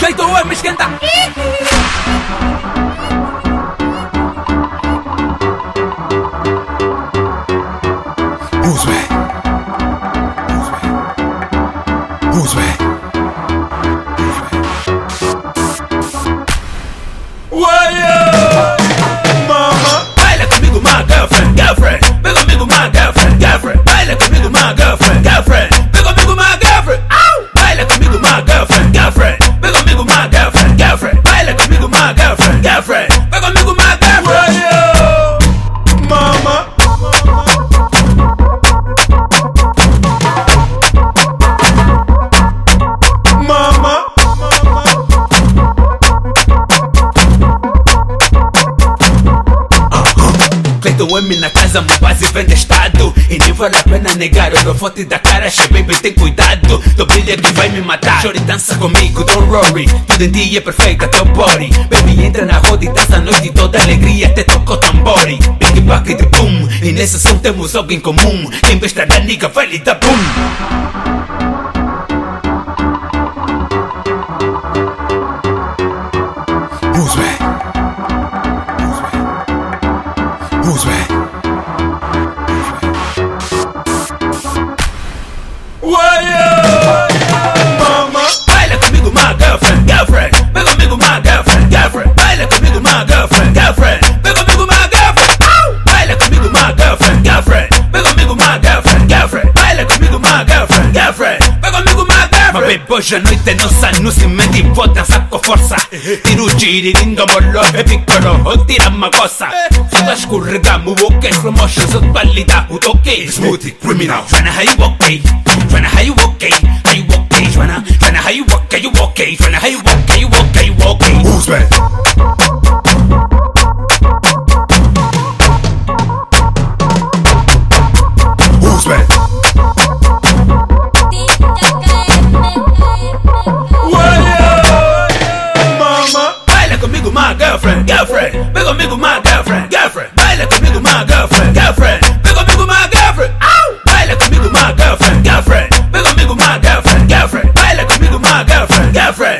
Kaito me! Who's way? Who's way? Who's way? Back? Mama Baila conmigo my girlfriend, girlfriend Cleiton M na casa, meu base vem estado. E nem vale a pena negar, eu foto da cara Che baby, tem cuidado, do brilho que vai me matar. Chore dança comigo, don't worry. Tudo em dia é perfeito, teu body. Baby, entra na roda e dança a noite toda alegria Até toca o tambori Big de boom. E nesse som temos algo em comum. Quem besta da nigga vai lhe dar boom back? Who's girlfriend Ma baby, hoje a noite nossa Não se mete vou dançar com força Tiro o giririndo, molho é piccolo Ou tira uma coça Fica escorregamos, ok Slow motion, sexualidade, o toque Smoothie, criminal Joanna, how you okay? Joanna, how you okay? How you okay? Joanna, Joanna, how you okay? You okay? Joanna, how you okay? You okay? You okay? Who's back? Baila conmigo my girlfriend, girlfriend. Ven conmigo my girlfriend, girlfriend. Baila conmigo my girlfriend, girlfriend. Ven conmigo my girlfriend. Au Baila conmigo my girlfriend, girlfriend. Ven conmigo my girlfriend, girlfriend. Baila conmigo my girlfriend, girlfriend